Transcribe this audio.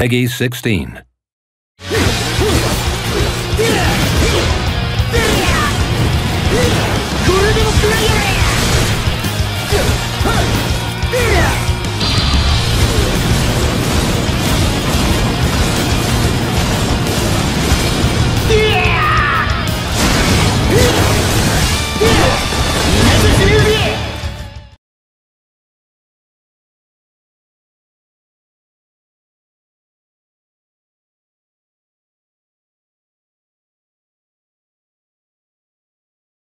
Peggy 16. Yeah!